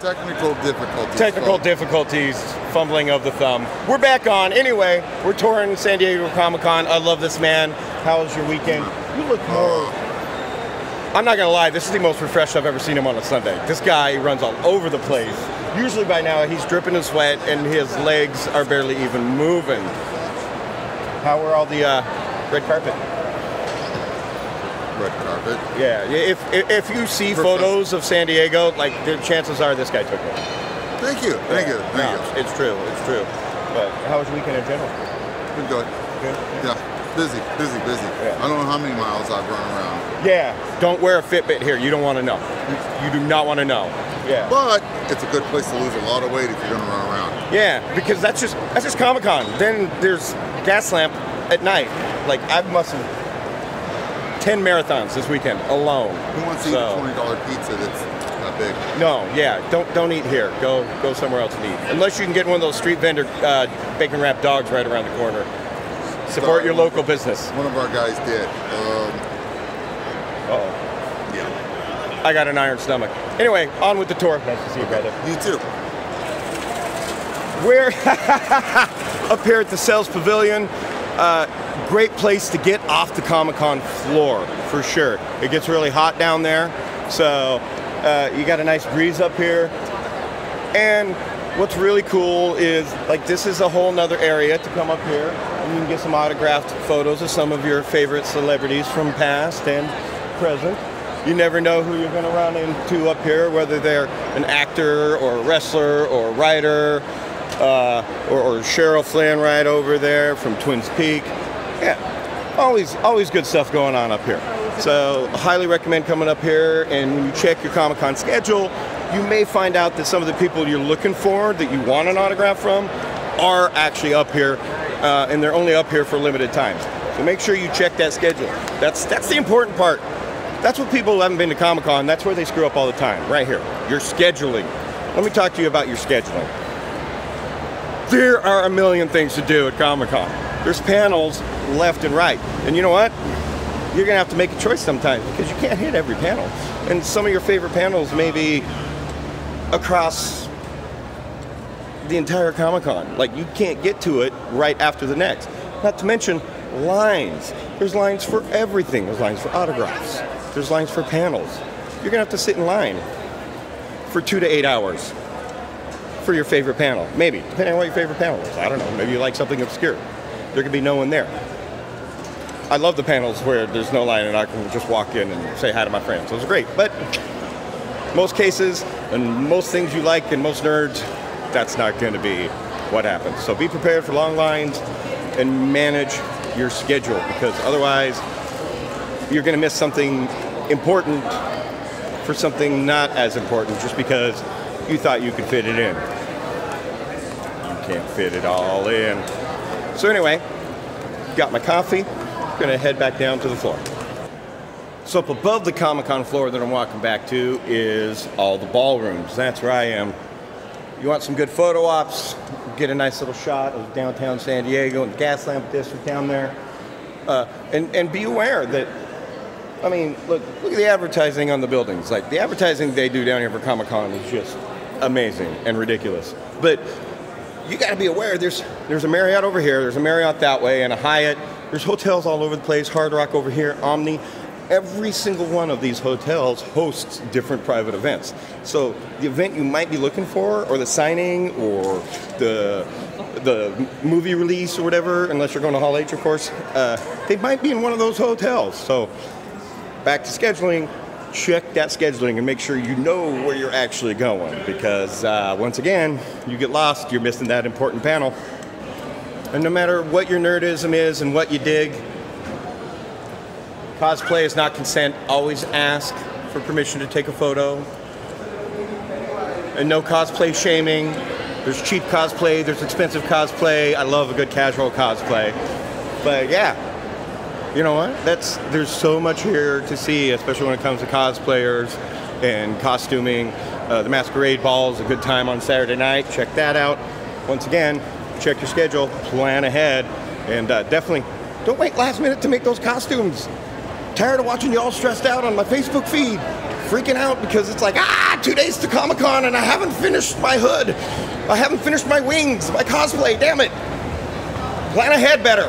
Technical difficulties. Technical folks. difficulties, fumbling of the thumb. We're back on. Anyway, we're touring San Diego Comic Con. I love this man. How was your weekend? You look more. I'm not gonna lie, this is the most refreshed I've ever seen him on a Sunday. This guy runs all over the place. Usually by now he's dripping in sweat and his legs are barely even moving. How were all the uh, red carpet? Red carpet. Yeah, if if, if you see Perfect. photos of San Diego, like the chances are this guy took it. Thank you. Thank you. No, Thank It's true. It's true. But how was your weekend in general? you. Been good. Good. Yeah. Busy, busy, busy. Yeah. I don't know how many miles I've run around. Yeah. Don't wear a Fitbit here. You don't want to know. You, you do not want to know. Yeah. But it's a good place to lose a lot of weight if you're gonna run around. Yeah, because that's just that's just Comic Con. Then there's Gas Lamp at night. Like I must have ten marathons this weekend alone. Who wants to eat a twenty dollar pizza that's not big? No, yeah, don't don't eat here. Go go somewhere else and eat. Unless you can get one of those street vendor uh, bacon wrapped dogs right around the corner. Support your local business. One of our guys did. Um, Oh, yeah. I got an iron stomach. Anyway, on with the tour. Nice to see you, brother. You too. We're up here at the Sails Pavilion. Uh, great place to get off the Comic Con floor, for sure. It gets really hot down there, so uh, you got a nice breeze up here. And what's really cool is, like, this is a whole nother area to come up here, and you can get some autographed photos of some of your favorite celebrities from past and present. You never know who you're going to run into up here, whether they're an actor or a wrestler or a writer, uh, or, or Sherilyn Fenn right over there from Twin Peaks. Yeah, always, always good stuff going on up here. So, highly recommend coming up here. And when you check your Comic Con schedule, you may find out that some of the people you're looking for that you want an autograph from are actually up here, uh, and they're only up here for limited times. So make sure you check that schedule. That's that's the important part. That's what people who haven't been to Comic Con. That's where they screw up all the time. Right here, your scheduling. Let me talk to you about your scheduling. There are a million things to do at Comic Con. There's panels left and right, and you know what? You're gonna have to make a choice sometimes because you can't hit every panel. And some of your favorite panels may be across the entire Comic Con. Like you can't get to it right after the next. Not to mention lines. There's lines for everything. There's lines for autographs. There's lines for panels. You're gonna have to sit in line for two to eight hours for your favorite panel. Maybe, depending on what your favorite panel is. I don't know. Maybe you like something obscure. There could be no one there. I love the panels where there's no line and I can just walk in and say hi to my friends. Those are great. But most cases and most things you like and most nerds, that's not going to be what happens. So be prepared for long lines and manage your schedule because otherwise you're going to miss something important for something not as important just because you thought you could fit it in. You can't fit it all in. So anyway, got my coffee, gonna head back down to the floor. So up above the Comic Con floor that I'm walking back to is all the ballrooms. That's where I am. You want some good photo ops? Get a nice little shot of downtown San Diego and the gas lamp district down there. Uh, and, and be aware that, I mean, look, look at the advertising on the buildings. Like the advertising they do down here for Comic Con is just amazing and ridiculous. But you got to be aware there's there's a Marriott over here, there's a Marriott that way, and a Hyatt. There's hotels all over the place. Hard Rock over here, Omni. Every single one of these hotels hosts different private events. So the event you might be looking for, or the signing, or the the movie release, or whatever, unless you're going to Hall H, of course, uh, they might be in one of those hotels. So back to scheduling, check that scheduling and make sure you know where you're actually going because uh, once again, you get lost, you're missing that important panel. And no matter what your nerdism is and what you dig, cosplay is not consent. Always ask for permission to take a photo. And no cosplay shaming. There's cheap cosplay, there's expensive cosplay. I love a good casual cosplay. But yeah, you know what? That's there's so much here to see, especially when it comes to cosplayers and costuming. Uh, the masquerade ball is a good time on Saturday night. Check that out. Once again, check your schedule, plan ahead, and uh, definitely don't wait last minute to make those costumes. Tired of watching you all stressed out on my Facebook feed, freaking out because it's like ah two days to Comic Con and I haven't finished my hood. I haven't finished my wings, my cosplay. Damn it. Plan ahead better.